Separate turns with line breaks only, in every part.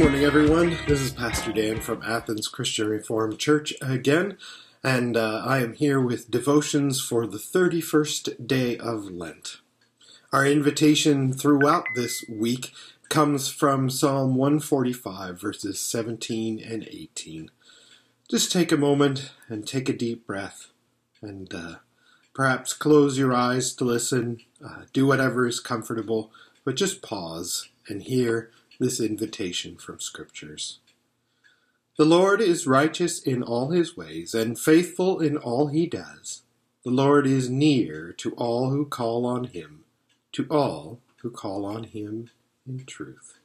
morning, everyone. This is Pastor Dan from Athens Christian Reformed Church again, and uh, I am here with devotions for the 31st day of Lent. Our invitation throughout this week comes from Psalm 145, verses 17 and 18. Just take a moment and take a deep breath, and uh, perhaps close your eyes to listen, uh, do whatever is comfortable, but just pause and hear this invitation from Scriptures. The Lord is righteous in all his ways and faithful in all he does. The Lord is near to all who call on him, to all who call on him in truth.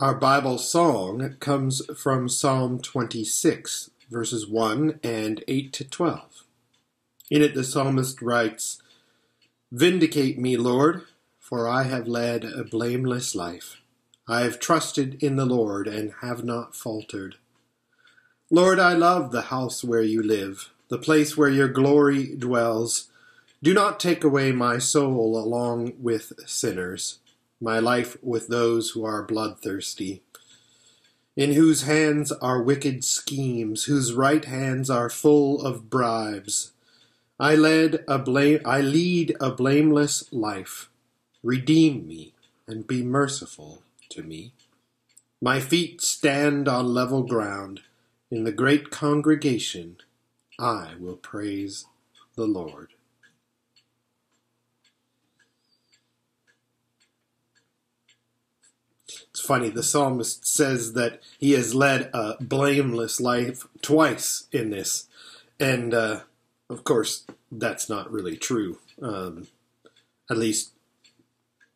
Our Bible song comes from Psalm 26, verses 1 and 8 to 12. In it, the psalmist writes, Vindicate me, Lord, for I have led a blameless life. I have trusted in the Lord and have not faltered. Lord, I love the house where you live, the place where your glory dwells. Do not take away my soul along with sinners my life with those who are bloodthirsty, in whose hands are wicked schemes, whose right hands are full of bribes. I led a blame I lead a blameless life. Redeem me and be merciful to me. My feet stand on level ground. In the great congregation I will praise the Lord. It's funny, the psalmist says that he has led a blameless life twice in this. And, uh, of course, that's not really true. Um, at least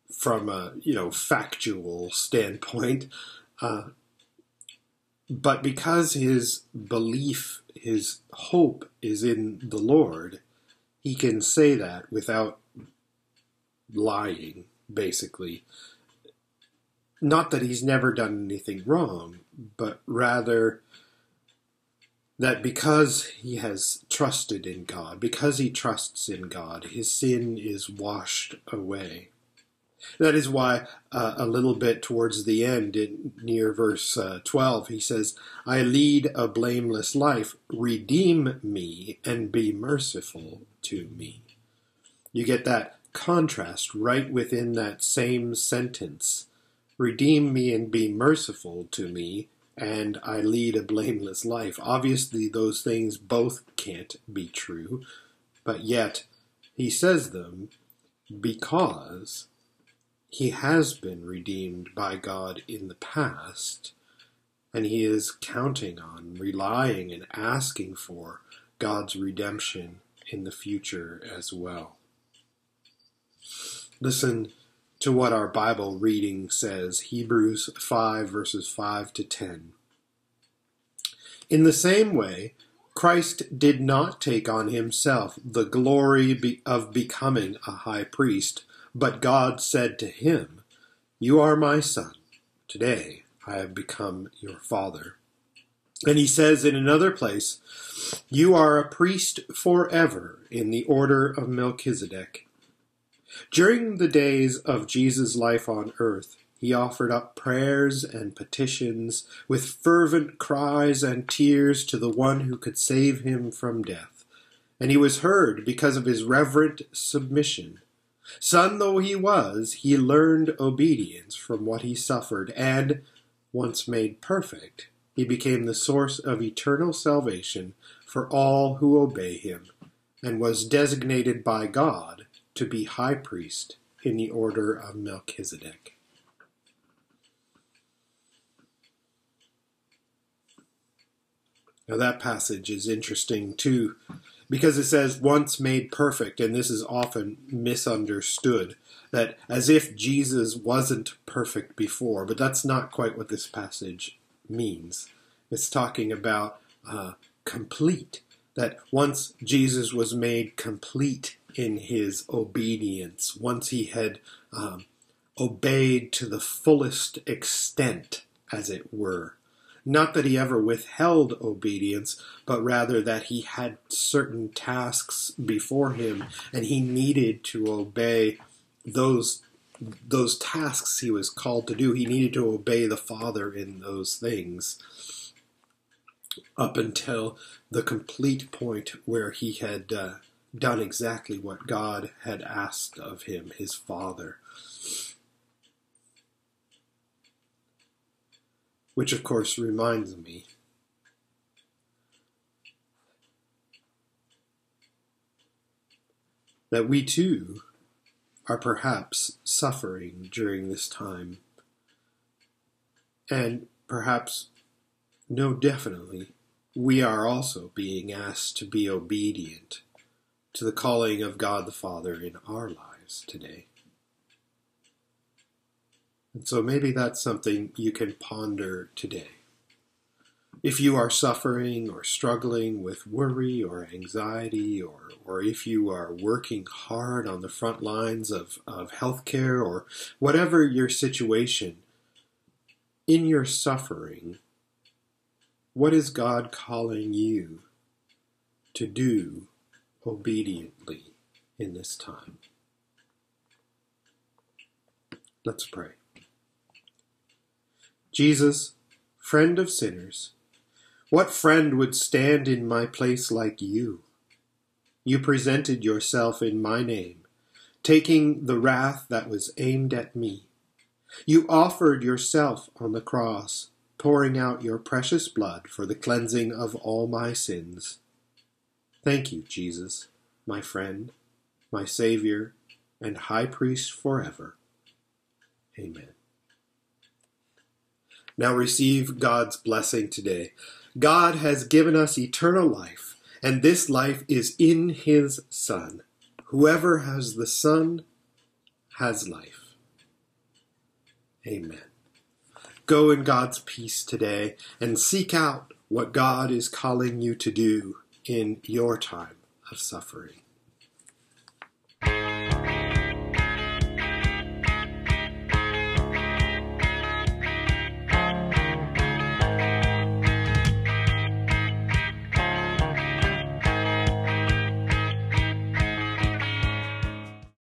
from a, you know, factual standpoint. Uh, but because his belief, his hope is in the Lord, he can say that without lying, basically not that he's never done anything wrong, but rather that because he has trusted in God, because he trusts in God, his sin is washed away. That is why, uh, a little bit towards the end, in near verse uh, 12, he says, I lead a blameless life. Redeem me and be merciful to me. You get that contrast right within that same sentence Redeem me and be merciful to me, and I lead a blameless life. Obviously, those things both can't be true, but yet he says them because he has been redeemed by God in the past, and he is counting on, relying, and asking for God's redemption in the future as well. Listen to what our Bible reading says Hebrews 5, verses 5 to 10. In the same way, Christ did not take on himself the glory of becoming a high priest, but God said to him, You are my son. Today I have become your father. And he says in another place, You are a priest forever in the order of Melchizedek. During the days of Jesus' life on earth, he offered up prayers and petitions with fervent cries and tears to the one who could save him from death. And he was heard because of his reverent submission. Son though he was, he learned obedience from what he suffered, and, once made perfect, he became the source of eternal salvation for all who obey him, and was designated by God to be high priest in the order of Melchizedek. Now, that passage is interesting too, because it says once made perfect, and this is often misunderstood that as if Jesus wasn't perfect before, but that's not quite what this passage means. It's talking about uh, complete, that once Jesus was made complete in his obedience once he had um, obeyed to the fullest extent, as it were. Not that he ever withheld obedience, but rather that he had certain tasks before him and he needed to obey those those tasks he was called to do. He needed to obey the Father in those things up until the complete point where he had uh, done exactly what God had asked of him, his Father. Which, of course, reminds me that we too are perhaps suffering during this time. And perhaps, no, definitely, we are also being asked to be obedient to the calling of God the Father in our lives today. And so maybe that's something you can ponder today. If you are suffering or struggling with worry or anxiety, or, or if you are working hard on the front lines of, of healthcare or whatever your situation, in your suffering, what is God calling you to do obediently in this time? Let's pray. Jesus, friend of sinners, what friend would stand in my place like you? You presented yourself in my name, taking the wrath that was aimed at me. You offered yourself on the cross, pouring out your precious blood for the cleansing of all my sins. Thank you, Jesus, my friend, my Savior, and High Priest forever. Amen. Now receive God's blessing today. God has given us eternal life, and this life is in His Son. Whoever has the Son has life. Amen. Go in God's peace today and seek out what God is calling you to do in your time of suffering.